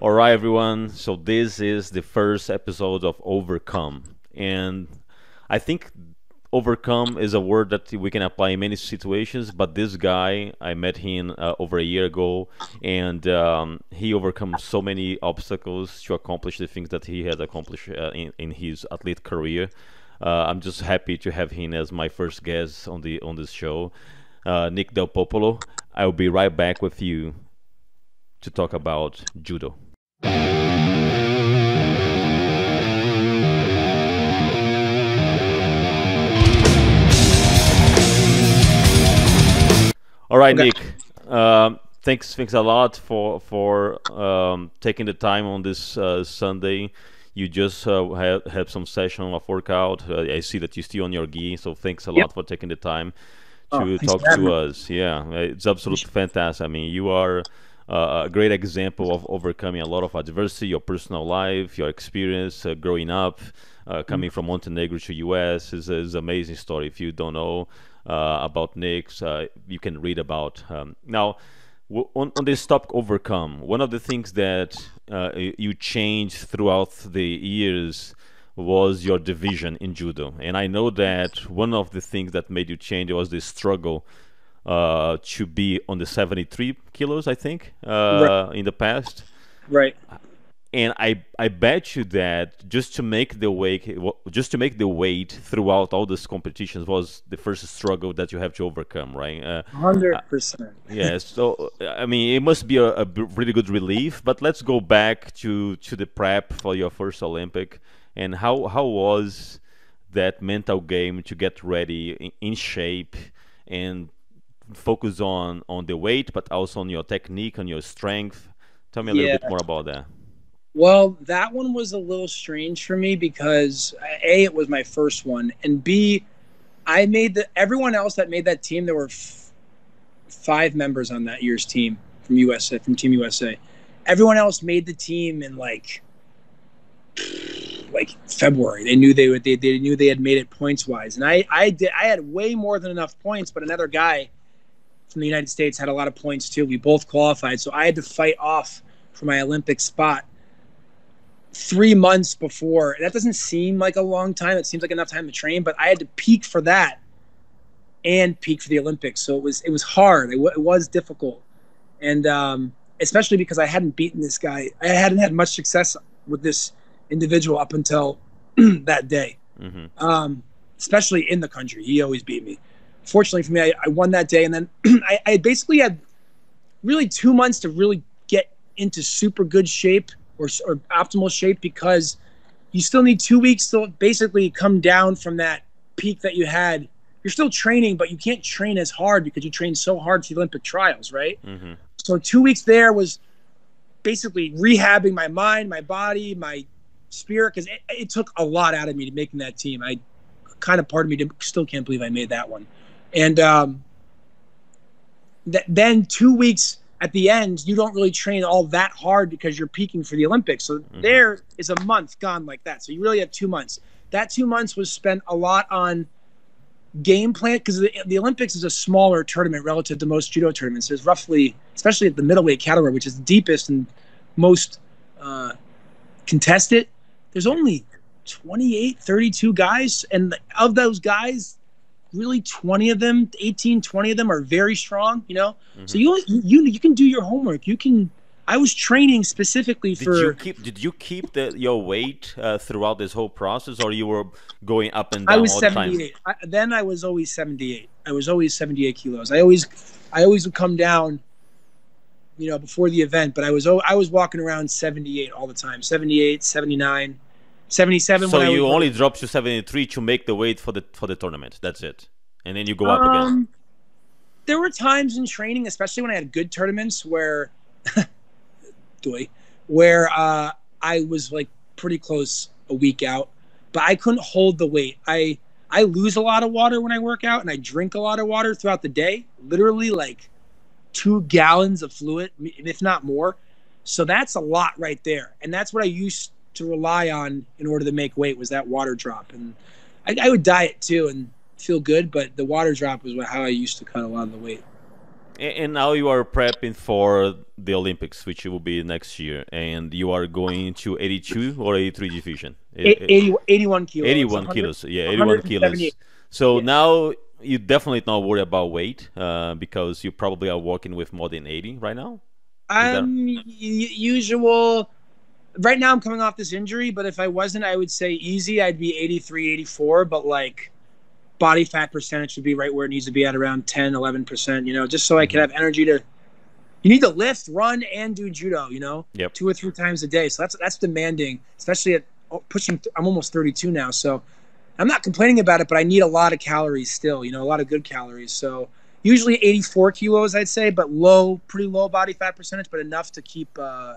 All right, everyone. So this is the first episode of Overcome, and I think overcome is a word that we can apply in many situations. But this guy, I met him uh, over a year ago, and um, he overcome so many obstacles to accomplish the things that he has accomplished uh, in, in his athlete career. Uh, I'm just happy to have him as my first guest on the on this show. Uh, Nick Delpopolo. I will be right back with you to talk about judo. All right, okay. Nick. Um, thanks, thanks a lot for for um, taking the time on this uh, Sunday. You just uh, had, had some session of workout. Uh, I see that you're still on your gi, so thanks a yep. lot for taking the time to oh, talk to us. Yeah, it's absolutely fantastic. I mean, you are uh, a great example of overcoming a lot of adversity, your personal life, your experience uh, growing up, uh, coming mm-hmm. from Montenegro to US is is amazing story. If you don't know uh, about Nick's, uh, you can read about. Um, now, on, on this topic, overcome. One of the things that uh, you changed throughout the years was your division in judo, and I know that one of the things that made you change was the struggle uh, to be on the 73 kilos, I think, uh, right. in the past. Right. And I, I bet you that just to make the weight, just to make the weight throughout all these competitions was the first struggle that you have to overcome, right? Uh, Hundred uh, percent. Yes. So I mean, it must be a, a really good relief. But let's go back to to the prep for your first Olympic, and how how was that mental game to get ready in, in shape and focus on on the weight, but also on your technique, on your strength. Tell me a yeah. little bit more about that. Well, that one was a little strange for me because a it was my first one, and b I made the everyone else that made that team. There were f- five members on that year's team from USA from Team USA. Everyone else made the team in like like February. They knew they would. They, they knew they had made it points wise, and I I did. I had way more than enough points, but another guy from the United States had a lot of points too. We both qualified, so I had to fight off for my Olympic spot three months before. That doesn't seem like a long time. It seems like enough time to train, but I had to peak for that and peak for the Olympics. So it was it was hard. It, w- it was difficult, and um, especially because I hadn't beaten this guy. I hadn't had much success with this individual up until that day. Mm-hmm. Um, especially in the country, he always beat me fortunately for me, I, I won that day, and then I, I basically had really two months to really get into super good shape or, or optimal shape because you still need two weeks to basically come down from that peak that you had. You're still training, but you can't train as hard because you trained so hard for the Olympic trials, right? Mm-hmm. So two weeks there was basically rehabbing my mind, my body, my spirit, because it, it, took a lot out of me to making that team. I kind of part of me still can't believe I made that one. And um, th- then two weeks at the end, you don't really train all that hard because you're peaking for the Olympics. So mm-hmm. there is a month gone like that. So you really have two months. That two months was spent a lot on game plan because the, the, Olympics is a smaller tournament relative to most judo tournaments. There's roughly, especially at the middleweight category, which is the deepest and most uh, contested, there's only 28, 32 guys. And of those guys, really 20 of them 18 20 of them are very strong you know? Mm-hmm. so you you you can do your homework. You can i was training specifically did for you keep did you keep the your weight uh, throughout this whole process or you were going up and down i was 78 I, then i was always 78 i was always 78 kilos. I always i always would come down you know before the event but i was i was walking around 78 all the time. 78 79 77. So you only dropped to 73 to make the weight for the for the tournament. That's it, and then you go up um, again. There were times in training, especially when I had good tournaments, where, where uh, I was like pretty close a week out, but I couldn't hold the weight. I I lose a lot of water when I work out, and I drink a lot of water throughout the day. Literally, like two gallons of fluid, if not more. So that's a lot right there, and that's what I used to rely on in order to make weight was that water drop. And I, I would diet too and feel good, but the water drop was how I used to cut a lot of the weight. and now you are prepping for the Olympics, which will be next year, and you are going to 82 or 83 division. 80, 81 kilos. 81 kilos. Yeah, 81 kilos. So yeah. now you definitely not worry about weight uh, because you probably are working with more than 80 right now. Um, that... usual. Right now, I'm coming off this injury, but if I wasn't, I would say easy. I'd be 83, 84, but like body fat percentage would be right where it needs to be at around 10, 11%, you know, just so I can mm-hmm. have energy to. You need to lift, run, and do judo, you know, yep. two or three times a day. So that's that's demanding, especially at oh, pushing. I'm almost 32 now, so I'm not complaining about it, but I need a lot of calories still, you know, a lot of good calories. So usually 84 kilos, I'd say, but low, pretty low body fat percentage, but enough to keep uh,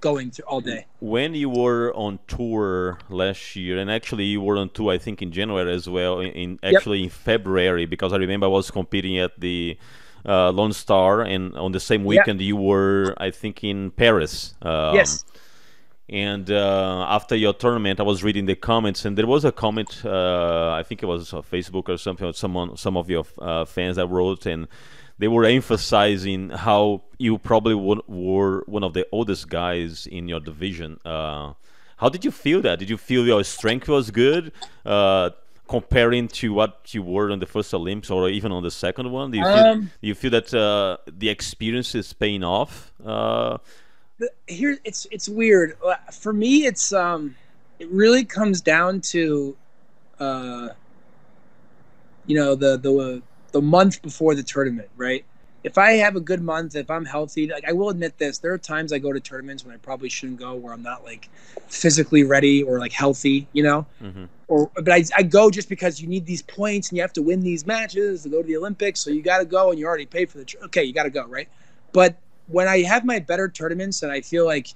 going to all day. When you were on tour last year, and actually you were on tour, I think in January as well, in, in actually yep. in February, because I remember I was competing at the uh, Lone Star, and on the same weekend yep. you were, I think, in Paris. Um, yes. And uh, after your tournament, I was reading the comments, and there was a comment. Uh, I think it was on Facebook or something. Someone, some of your uh, fans that wrote, and they were emphasizing how you probably were one of the oldest guys in your division. Uh, how did you feel that? Did you feel your strength was good? Uh, comparing to what you were on the first Olympics or even on the second one, do you feel, um, do you feel that uh, the experience is paying off? here it's it's weird uh, for me it's um it really comes down to uh you know the the the month before the tournament right? If i have a good month if i'm healthy like i will admit this there are times i go to tournaments when i probably shouldn't go where i'm not like physically ready or like healthy you know? Mm-hmm. or but I, I go just because you need these points and you have to win these matches to go to the olympics so you got to go and you already paid for the tr- okay you got to go right? But when I have my better tournaments and I feel like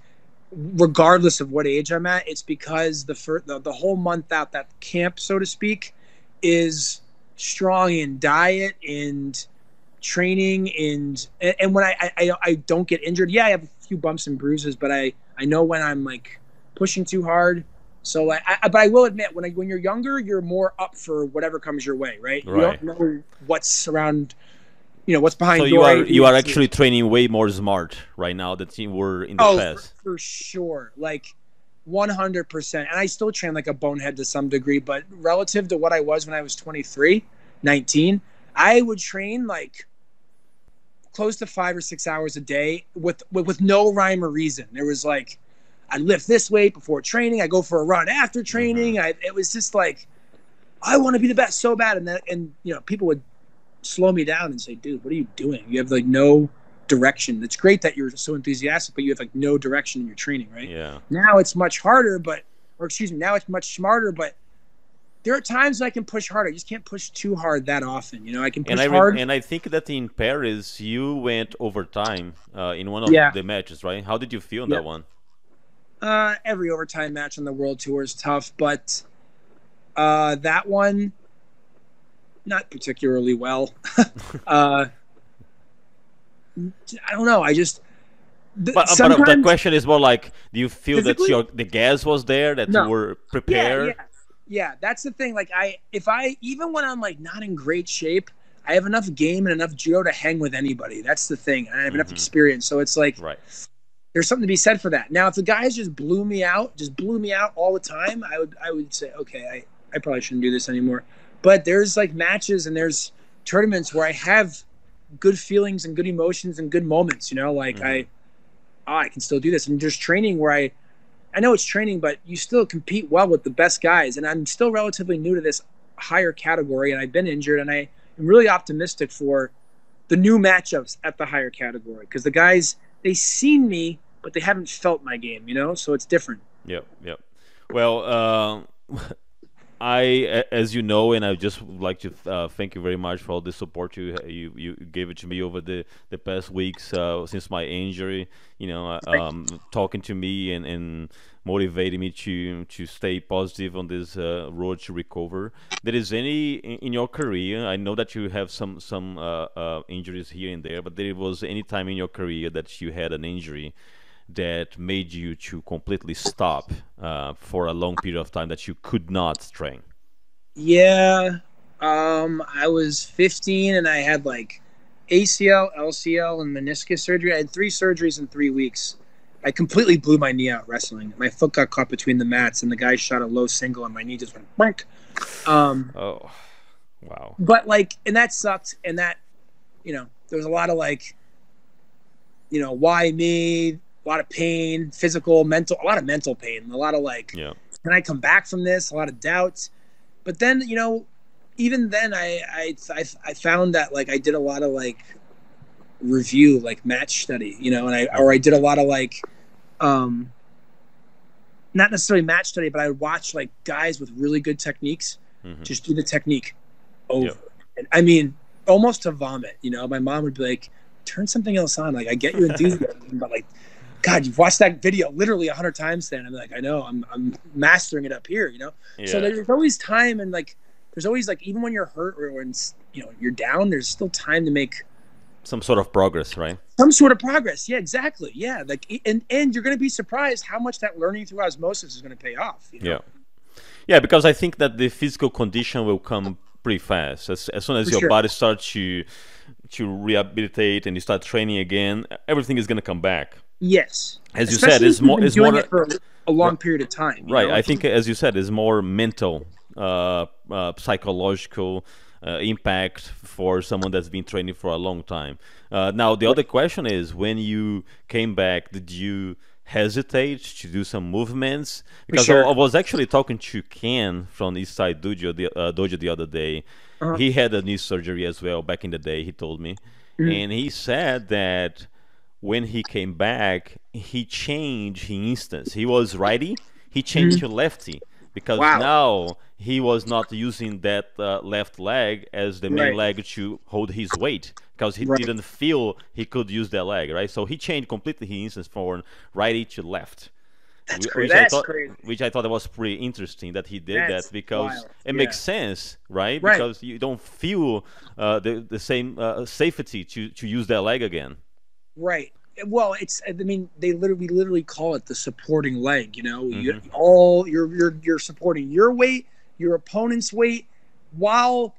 regardless of what age I'm at, it's because the first, the, the whole month out that camp, so to speak, is strong in diet and training and and when I, I I don't get injured, yeah, I have a few bumps and bruises, but I I know when I'm like pushing too hard. So like, I, but I will admit, when I, when you're younger, you're more up for whatever comes your way, right? right. You don't know what's around you know what's behind. So you are you are actually training way more smart right now than you were in the oh, past. For, for sure, like one hundred percent. And I still train like a bonehead to some degree, but relative to what I was when I was 23, 19, I would train like close to five or six hours a day with with, with no rhyme or reason. There was like I lift this weight before training. I go for a run after training. Mm-hmm. I, it was just like I want to be the best so bad, and that and you know people would slow me down and say, dude, what are you doing? You have like no direction. It's great that you're so enthusiastic, but you have like no direction in your training, right? Yeah. Now it's much harder, but, or excuse me, now it's much smarter, but there are times I can push harder. I just can't push too hard that often. You know, I can push and I hard. And I think that in Paris, you went overtime uh, in one of yeah. the matches, right? How did you feel in yeah. that one? Uh, every overtime match on the World Tour is tough, but uh, that one, not particularly well. uh, I don't know. I just. Th- but, but the question is more like, do you feel that your the gas was there that no. you were prepared? Yeah, yeah, yeah, that's the thing. Like I, if I even when I'm like not in great shape, I have enough game and enough judo to hang with anybody. That's the thing. I have mm-hmm. enough experience, so it's like right. There's something to be said for that. Now, if the guys just blew me out, just blew me out all the time, I would I would say, okay, I, I probably shouldn't do this anymore. But there's like matches and there's tournaments where I have good feelings and good emotions and good moments. You know, like mm-hmm. I, oh, I can still do this. And there's training where I, I know it's training, but you still compete well with the best guys. And I'm still relatively new to this higher category, and I've been injured, and I am really optimistic for the new matchups at the higher category because the guys they seen me, but they haven't felt my game. You know, so it's different. Yep, yep. Well, uh, I, as you know, and I just like to uh, thank you very much for all the support you you, you gave it to me over the, the past weeks uh, since my injury. You know, uh, um, talking to me and, and motivating me to to stay positive on this uh, road to recover. There is any in, in, your career? I know that you have some some uh, uh, injuries here and there, but there was any time in your career that you had an injury that made you to completely stop uh, for a long period of time that you could not train? Yeah, um, I was 15 and I had like ACL, LCL, and meniscus surgery. I had three surgeries in three weeks. I completely blew my knee out wrestling. My foot got caught between the mats, and the guy shot a low single, and my knee just went brink. Um, Oh, wow. but like, and that sucked. And that, you know, there was a lot of like, you know, why me? A lot of pain, physical, mental, a lot of mental pain, a lot of like, Yeah. can I come back from this? A lot of doubts. But then, you know, even then, I I I, I found that like I did a lot of like review, like match study, you know, and I or I did a lot of like, um, not necessarily match study, but I would watch like guys with really good techniques Mhm. just do the technique over. And I mean, almost to vomit. You know, my mom would be like, "Turn something else on." Like I get you enthusiasm, but like, God, you've watched that video literally a hundred times. Then I'm like, I know, I'm I'm mastering it up here. You know, Yeah. so there's always time and like, there's always like, even when you're hurt or when you know you're down, there's still time to make Some sort of progress, right? some sort of progress. Yeah, exactly. Yeah, like and and you're gonna be surprised how much that learning through osmosis is gonna pay off. You know? Yeah. Yeah, because I think that the physical condition will come pretty fast. As, as soon as For your sure. body starts to to rehabilitate and you start training again, everything is going to come back. Yes. As you Especially said, it's more it's more it for a long period of time. right. know? I think as you said, it's more mental uh, uh, psychological uh, impact for someone that's been training for a long time. Uh, now, the other question is when you came back, did you hesitate to do some movements? Because sure. I, I was actually talking to Ken from East Side Dojo the, uh, Dojo the other day. Uh-huh. He had a knee surgery as well back in the day, he told me. Mm-hmm. And he said that when he came back, he changed his instance. He was righty, he changed to lefty because Mm-hmm. Wow. now he was not using that uh, left leg as the main Right. leg to hold his weight because he Right. didn't feel he could use that leg, right? So he changed completely his instance from righty to left. That's Wh- crazy. Which I That's thought, crazy. which I thought was pretty interesting that he did That's that because wild. it Yeah. makes sense, right? Right. Because you don't feel uh, the the same uh, safety to to use that leg again. Right. Well, it's. I mean, they literally literally call it the supporting leg. You know, you, Mhm. all you're you're you're supporting your weight, your opponent's weight, while,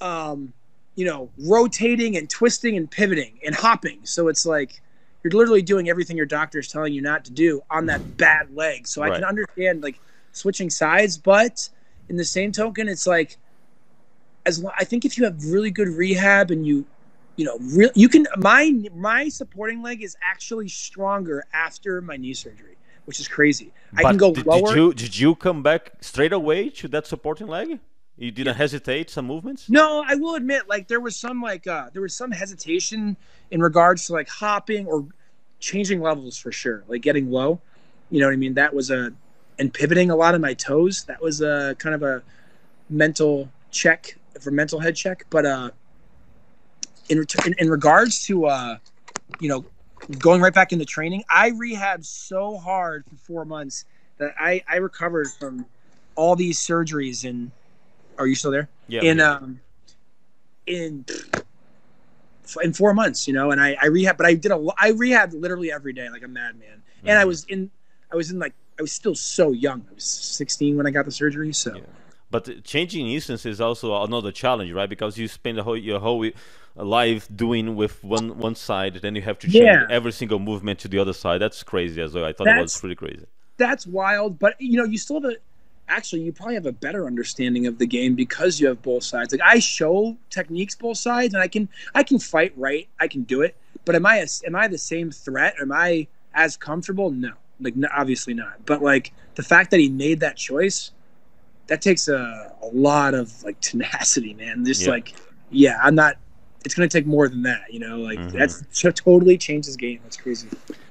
um, you know, rotating and twisting and pivoting and hopping. So it's like you're literally doing everything your doctor is telling you not to do on that bad leg. So I can understand like switching sides, but in the same token, it's like as lo- I think if you have really good rehab and you you know real you can my my supporting leg is actually stronger after my knee surgery which is crazy. I can go did, lower. Did you did you come back straight away to that supporting leg? You didn't hesitate some movements? no i will admit like there was some like uh there was some hesitation in regards to like hopping or changing levels for sure like getting low. You know what i mean? That was a and pivoting a lot of my toes. That was a kind of a mental check for mental head check. But uh in, in in regards to uh you know going right back into training i rehabbed so hard for four months that i i recovered from all these surgeries and are you still there Yeah. in yeah. um in in four months you know and i i rehab but i did a lo- rehabbed literally every day like a madman and i Mhm. was in i was in like i was still so young i was 16 when i got the surgery so Yeah. But changing instance is also another challenge, right? Because you spend the whole, your whole life doing with one one side, then you have to change Yeah. every single movement to the other side. That's crazy as well. I thought it was pretty crazy. that's wild but you know you still have a actually you probably have a better understanding of the game because you have both sides like i show techniques both sides and i can i can fight right i can do it but am i a, am i the same threat am i as comfortable no like no, obviously not but like the fact that he made that choice that takes a, a lot of like tenacity man just Yeah. like yeah i'm not it's going to take more than that you know like Mhm. that's to totally changed his game that's crazy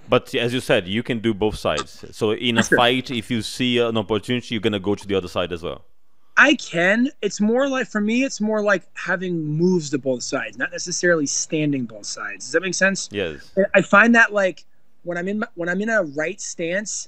But as you said, you can do both sides. So in a Sure. fight, if you see an opportunity, you're gonna go to the other side as well. I can. It's more like for me, it's more like having moves to both sides, not necessarily standing both sides. Does that make sense? Yes. I find that like when I'm in my- when I'm in a right stance,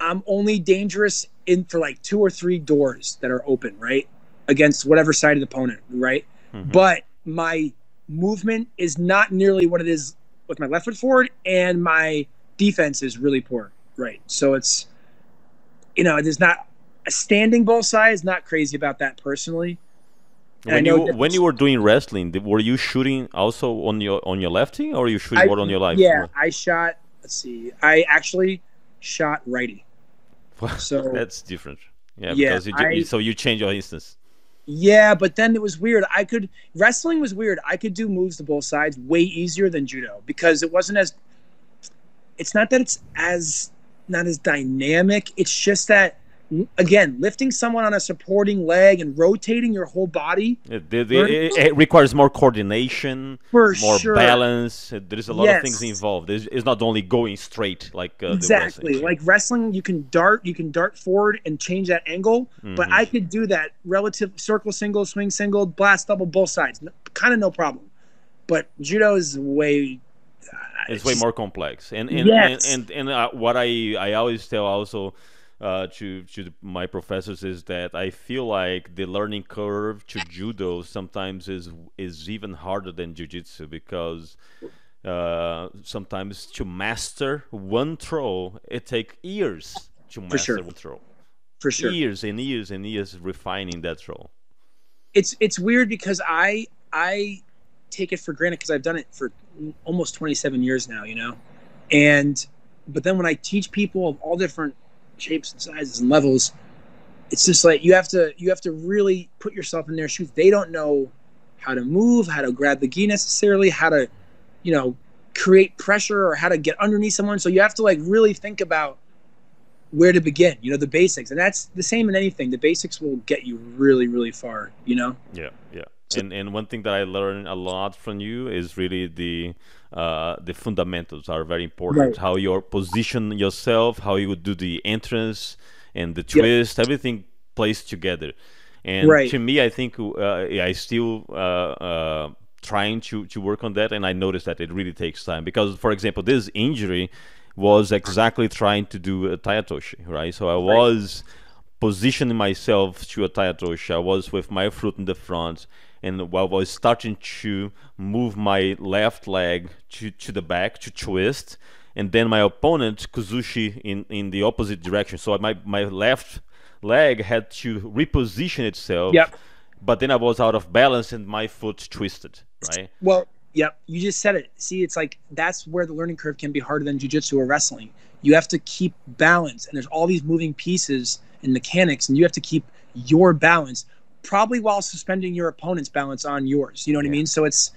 I'm only dangerous in for like two or three doors that are open, right, against whatever side of the opponent, right. Mhm. But my movement is not nearly what it is with my left foot forward, and my defense is really poor, right. So it's you know, there's not a standing both sides. Not crazy about that personally. when you when you were doing wrestling, were you shooting also on your on your lefty, or you shooting I, more on your left? Yeah, I shot. Let's see. I actually shot righty. So that's different. Yeah, yeah because you, I, so you change your instance. Yeah, but then it was weird. I could wrestling was weird. I could do moves to both sides way easier than judo because it wasn't as. It's not that it's as not as dynamic. It's just that again, lifting someone on a supporting leg and rotating your whole body. It, it, it, it requires more coordination, For more sure. balance. There is a lot yes. of things involved. It's, it's, not only going straight like uh, exactly like wrestling. You can dart, you can dart forward and change that angle. Mm-hmm. But I could do that relative circle single, swing single, blast double, both sides, kind of no problem. But judo is way. Uh, it's, it's, way more complex, and and yes. and, and, and uh, what I I always tell also uh, to to my professors is that I feel like the learning curve to judo sometimes is is even harder than jiu-jitsu because uh, sometimes to master one throw it takes years to master sure. one throw. For sure, years and years and years refining that throw. It's it's weird because I I take it for granted because I've done it for almost 27 years now, you know, and but then when I teach people of all different shapes and sizes and levels. It's just like you have to you have to really put yourself in their shoes. They don't know how to move how to grab the gi necessarily how to you know create pressure or how to get underneath someone. So you have to like really think about where to begin you know the basics. And that's the same in anything. The basics will get you really really far you know? Yeah yeah and and one thing that I learned a lot from you is really the uh, the fundamentals are very important. Right. How you position yourself, how you would do the entrance and the twist, yep. everything plays together. And right. to me, I think uh, I still uh, uh, trying to to work on that, and I noticed that it really takes time because, for example, this injury was exactly trying to do a tai otoshi, right? So I was positioning myself to a tai otoshi. I was with my foot in the front and while I was starting to move my left leg to, to the back to twist, and then my opponent Kuzushi in, in the opposite direction. So my, my left leg had to reposition itself. Yep. But then I was out of balance and my foot twisted, right? Well, yep. You just said it. See, it's like that's where the learning curve can be harder than jujitsu or wrestling. You have to keep balance, and there's all these moving pieces and mechanics, and you have to keep your balance probably while suspending your opponent's balance on yours. You know what yeah. I mean? So it's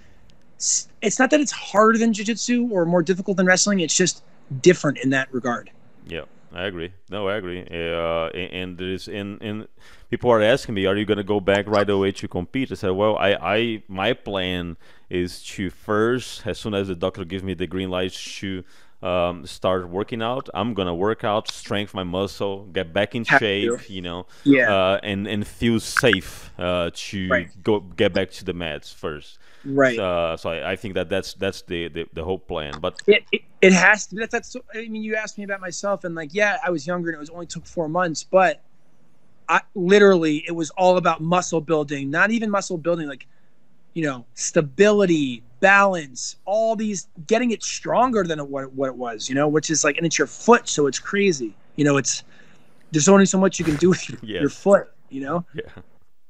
it's not that it's harder than jiu-jitsu or more difficult than wrestling. It's just different in that regard. Yeah, I agree. No, I agree. Uh, and there's in in people are asking me, are you going to go back right away to compete? I said, well, I, I my plan is to first, as soon as the doctor gives me the green light, to um, start working out. I'm gonna work out, strengthen my muscle, get back in Have shape, to. you know, yeah, uh, and and feel safe uh, to right. go get back to the mats first. Right. Uh, so I, I, think that that's that's the, the, the whole plan. But it, it, it has to. That's that's. I mean, you asked me about myself, and like, yeah, I was younger, and it was only took four months, but I literally it was all about muscle building. Not even muscle building, like you know, stability, balance, all these, getting it stronger than what, what it was, you know, which is like, and it's your foot, so it's crazy. You know, it's, there's only so much you can do with your, yes. your foot, you know? Yeah.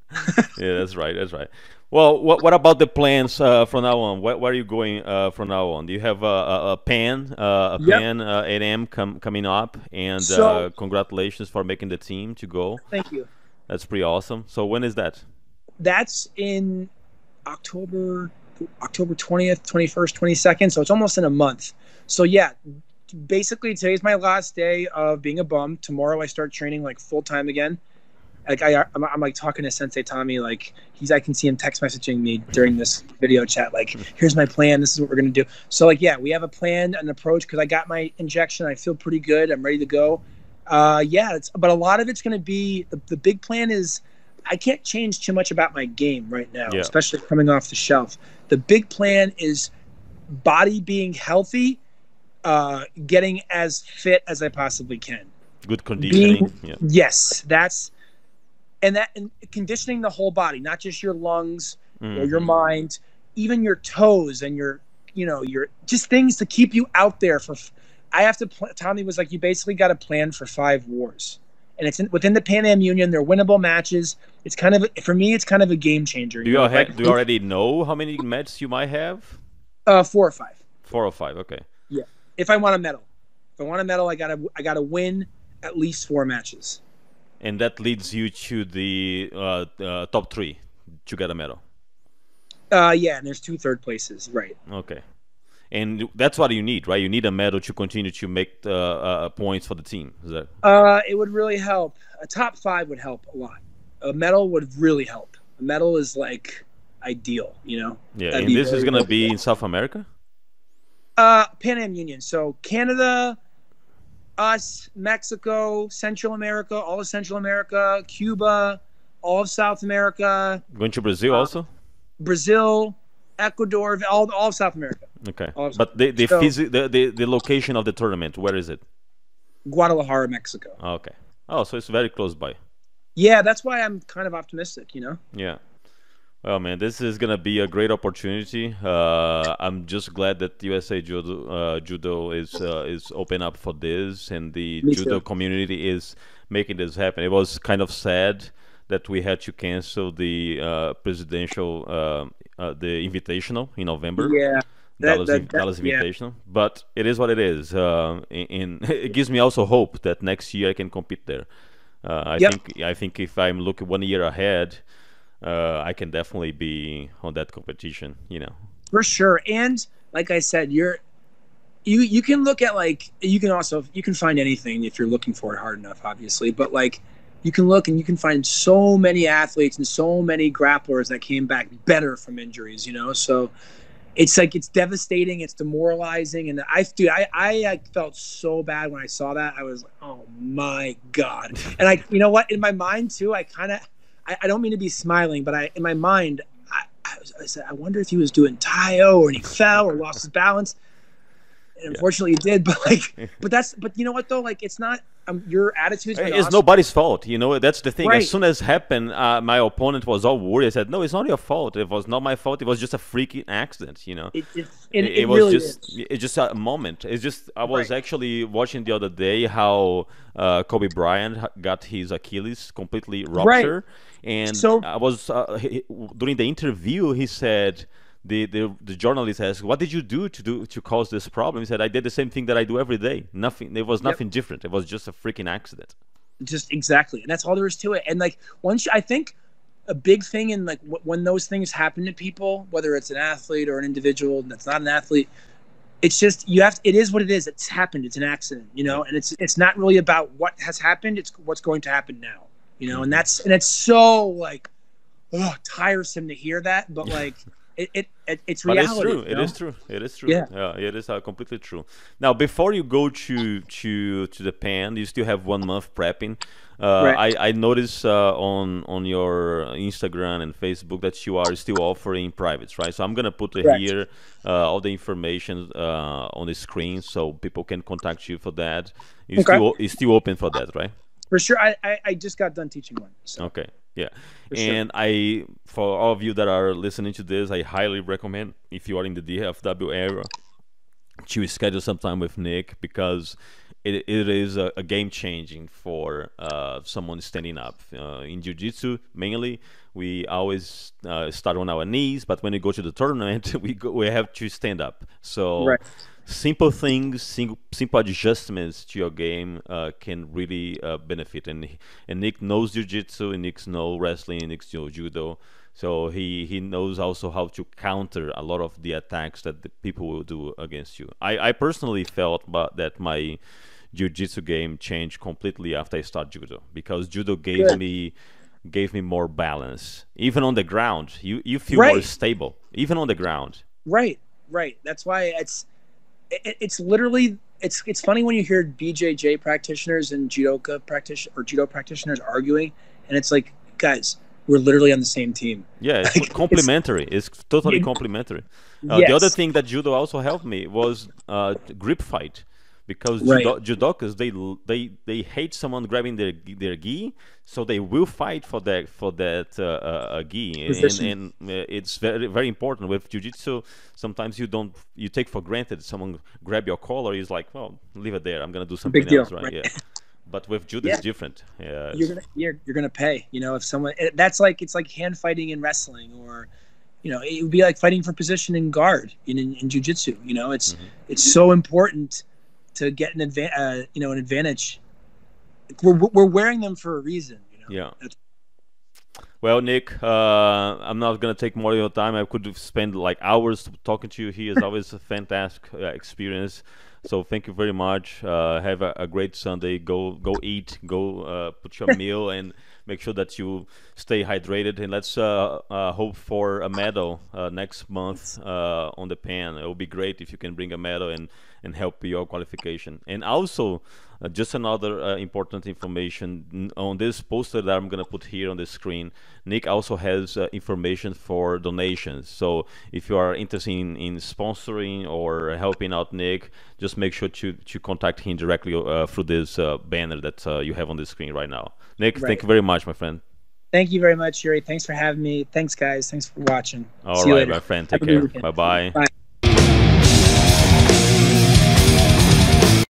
yeah, that's right. That's right. Well, what, what about the plans uh, from now on? Where, where, are you going uh, from now on? Do you have a, a, a PAN, uh, a yep. PAN uh, Am com- coming up? And so, uh, congratulations for making the team to go. Thank you. That's pretty awesome. So when is that? That's in October October 20th, 21st, 22nd. So it's almost in a month. So yeah, basically today's my last day of being a bum. Tomorrow I start training like full time again. Like I, I'm, I'm, like talking to Sensei Tommy. Like he's, I can see him text messaging me during this video chat. Like, here's my plan. This is what we're gonna do. So like, yeah, we have a plan, an approach. Because I got my injection. I feel pretty good. I'm ready to go. Uh, yeah, it's, but a lot of it's gonna be the, the big plan is I can't change too much about my game right now, yeah. especially coming off the shelf. The big plan is body being healthy, uh, getting as fit as I possibly can. Good conditioning. Being, yeah. Yes, that's and that and conditioning the whole body, not just your lungs mm-hmm. or your mind, even your toes and your you know your just things to keep you out there for. I have to. Tommy was like, you basically got a plan for five wars and it's in, within the Pan Am Union. They're winnable matches. It's kind of for me. It's kind of a game changer. Do you, know, do you already know how many matches you might have? uh, four or five. Four or five. Okay. Yeah. If I want a medal, if I want a medal, I gotta I gotta win at least four matches. And that leads you to the uh, uh, top three to get a medal. Uh, yeah, and there's two third places, right? Okay. And that's what you need, right? You need a medal to continue to make uh, uh, points for the team. Is that Uh, it would really help. A top five would help a lot. A medal would really help. A medal is like ideal, you know. yeah? That'd And this is gonna be in South America. Uh, Pan Am Union. So Canada, us, Mexico, Central America, all of Central America, Cuba, all of South America, Going to Brazil Uh, also. Brazil, Ecuador, all, all of South America. Okay. awesome. But the the, So- physi- the the the location of the tournament, where is it? Guadalajara, Mexico. Okay. Oh, so it's very close by. Yeah, that's why I'm kind of optimistic, you know? Yeah. Well, man, this is gonna be a great opportunity. Uh, I'm just glad that USA Judo, uh, Judo is uh, is open up for this, and the Me judo too. community is making this happen. It was kind of sad that we had to cancel the uh, presidential uh, uh, the invitational in November. Yeah. That- Dallas, that- that- Dallas yeah. Invitational, but it is what it is. Uh, in, it gives me also hope that next year I can compete there. Uh, I Yep. think I think if I'm looking one year ahead, uh, I can definitely be on that competition. You know. For sure. And like I said, you're you you can look at like you can also you can find anything if you're looking for it hard enough, obviously. But like you can look and you can find so many athletes and so many grapplers that came back better from injuries, you know? So it's like it's devastating, it's demoralizing, and I dude, I, I felt so bad when I saw that. I was like, oh my god! And I, you know what? In my mind too, I kind of, I, I don't mean to be smiling, but I in my mind, I, I, was, I said, I wonder if he was doing Taio or he fell or lost his balance. And unfortunately, it did. But like, but that's, but you know what though? Like, it's not um, your attitude's It's awesome. nobody's fault, you know. That's the thing. Right. As soon as happened, uh, my opponent was all worried. I said, "No, it's not your fault. It was not my fault. It was just a freaking accident." You know. It, it, it, it, it was really just is. it's just a moment it's just i was Right. actually watching the other day how uh, kobe bryant got his achilles completely ruptured and So- i was uh, he, during the interview he said the, the the journalist asked what did you do to do to cause this problem? He said i did the same thing that i do every day. Nothing there was nothing different. It was just a freaking accident. Just exactly. And that's all there is to it. And like once you- i think a big thing in like w- when those things happen to people whether it's an athlete or an individual that's not an athlete it's just you have To, it is what it is. It's happened. It's an accident you know? And it's it's not really about what has happened. It's what's going to happen now you know? Mm-hmm. And that's and it's so like oh, tiresome to hear that. But like it, it, it it's reality it's true. you know? is true. It is true. Yeah. yeah it is uh, completely true. Now, before you go to to to the pan, you still have one month prepping. Uh, Right. I I noticed uh, on on your Instagram and Facebook that you are still offering privates, right? So I'm gonna put Correct. here uh, all the information uh, on the screen so people can contact you for that. You Okay. still still open for that, right? for sure I, I i just got done teaching one so Okay. Yeah. For sure. and I, for all of you that are listening to this, I highly recommend if you are in the DFW area to schedule some time with Nick because it, it is a, a game changing for uh, someone standing up. Uh, in Jiu Jitsu, mainly, we always uh, start on our knees, but when we go to the tournament, we go, we have to stand up. So Right. simple things, simple, simple adjustments to your game uh, can really uh, benefit. And and Nick knows jiu-jitsu, and Nick knows wrestling, and Nick knows judo. So he, he knows also how to counter a lot of the attacks that the people will do against you. I, I personally felt but that my jiu-jitsu game changed completely after I started judo because judo gave Good. me gave me more balance. Even on the ground, you, you feel more stable. Even on the ground. Right, right. That's why it's it, it's literally it's it's funny when you hear BJJ practitioners and judoka practitioner or judo practitioners arguing, and it's like, guys, we're literally on the same team. Yeah, it's Like, complementary. It's, totally It- complementary. Uh, The other thing that judo also helped me was uh, grip fight, because Right. judo, judokas they they they hate someone grabbing their gi- their gi, so they will fight for that for that uh, uh, uh, gi, and, Position. and uh, it's very very important with jujitsu. Sometimes you don't you take for granted someone grab your collar. He's like, well, leave it there. I'm gonna do something Big deal, else, right? right. Yeah. but with judo, Yeah. it's different. Yeah, you're gonna you're, you're gonna pay. You know, if someone that's like it's like hand fighting in wrestling, or you know, it would be like fighting for position in guard in in, in jujitsu. You know, it's Mhm. it's so important to get an advan- uh, you know, an advantage. We're we're wearing them for a reason. You know. Yeah. That's- Well, Nick, uh, I'm not gonna take more of your time. I could spend like hours talking to you here. It's always a fantastic uh, experience. So thank you very much. Uh, have a, a great Sunday. Go go eat. Go uh, put your meal and make sure that you stay hydrated. And let's uh, uh, hope for a medal uh, next month uh, on the pan. It would be great if you can bring a medal and and help your qualification. And also, uh, just another uh, important information on this poster that I'm gonna put here on the screen. Nick also has uh, information for donations. So if you are interested in, in sponsoring or helping out Nick, just make sure to to contact him directly uh, through this uh, banner that uh, you have on the screen right now. Nick, Right. thank you very much, my friend. Thank you very much, Yuri. Thanks for having me. Thanks, guys. Thanks for watching. All See you right, later. my friend. Take good care. weekend. Bye bye. Bye.